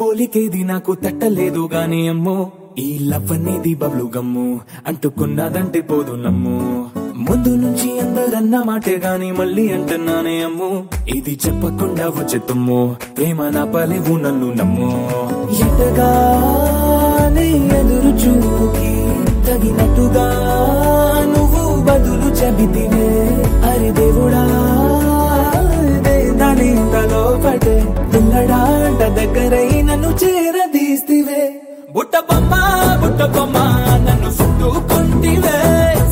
పోలికేది నాకు తట్టలేదు గాని అమ్మో ఈ లవ్ అనేది బబ్లు గమ్ము అంటుకున్నదంటే పోదు నమ్ము. ముందు నుంచి అందరన్న మాటే గాని మళ్ళీ అంటున్నానే అమ్ము. ఇది చెప్పకుండా వచ్చే తుమ్ము ప్రేమ నా పలేవు నన్ను నమ్ము. ఎటగానే ఎదురు దగ్గరై నన్ను చేరదీస్తివే. బుట్ట బొమ్మ బుట్ట బొమ్మ నన్ను చుట్టుకుంటివే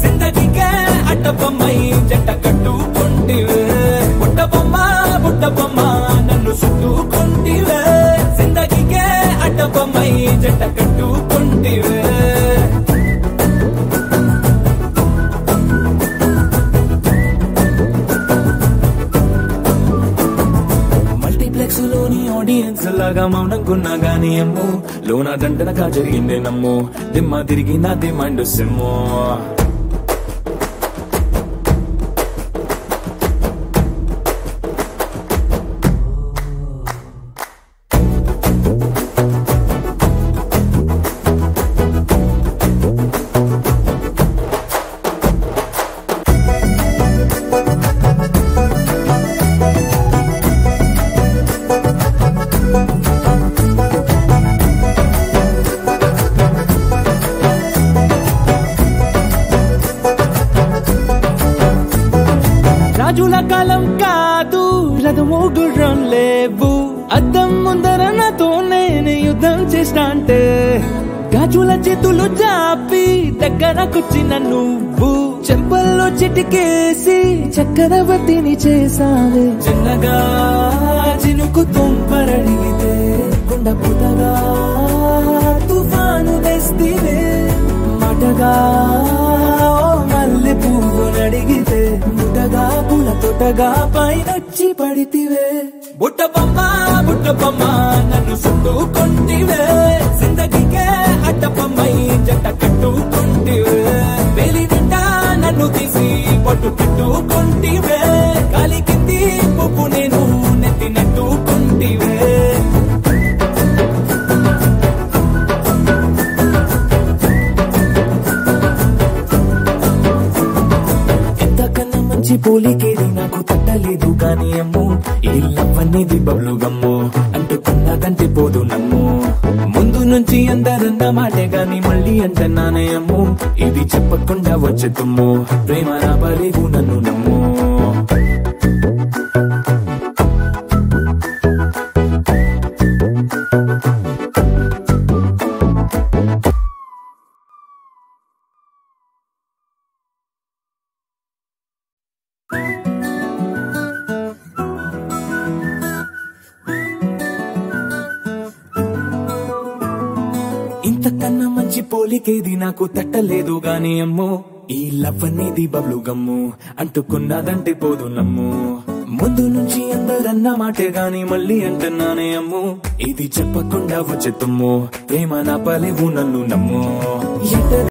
జిందగీకే అట్ట బొమ్మై జంట కట్టుకుంటివే. బుట్ట బొమ్మ బుట్ట బొమ్మ నన్ను చుట్టుకుంటివే జిందగీకే అట్ట బొమ్మై జంట కట్టుకుంటివే. మల్టీప్లెక్స్లోని ఆడియన్స్ లాగా మౌనంకున్నా గాని అమ్ము. లోన దండనగా జరిగిందే నమ్ము. దిమ్మ తిరిగి నా దిమ్మండు సిమ్ము. రాజుల కాలం కాదు రథము గుర్రం లేవు. అద్దం ముందర నాతో నేను యుద్ధం చేస్తా అంటే గాజుల చేతులు చాపి దగ్గరకొచ్చిన నువ్వు చెంపల్లో చిటికేసి చక్రవర్తిని చేసావే చిన్నగా చినుకు తుంపరడిగితే గుండె పుటగా తుఫాను తెస్తివే. మటగా మల్లె పువ్వు నడిగితే ముటగా పుల పైనొచ్చి పడితివే. బుట్ట బొమ్మ బుట్ట బొమ్మ నన్ను చుట్టుకుంటివే. జిందగీకే అట్ట బొమ్మై జంట కట్టుకుంటివే. వేలి నిండా నన్ను తీసి పట్టు పెట్టుకుంటివే కాలి కింది పువ్వు నేను నెత్తినట్టుకుంటివే ఎంతకన్నా మంచి పోలికేది నాకు తట్టలేదు కానీ అమ్ము ఈ లవ్ అనేది బబ్లు గమ్ము అంటుకున్నదంటే పోదు నమ్ము. ముందు నుంచి అందరన్న మాటే గాని మళ్ళీ అంటున్నానే అమ్ము. ఇది చెప్పకుండా వచ్చే తుమ్ము ప్రేమ నా ఇంతకన్నా మంచి పోలికేది నాకు తట్టలేదు గాని అమ్మో ఈ లవ్ అనేది బబ్లు గమ్ము అంటుకున్నదంటే పోదు నమ్ము. ముందు నుంచి అందరన్న మాటే గాని మళ్ళీ అంటున్నానే అమ్ము ఇది చెప్పకుండా వచ్చే తుమ్ము ప్రేమ నా పలేవు నన్ను నమ్ము.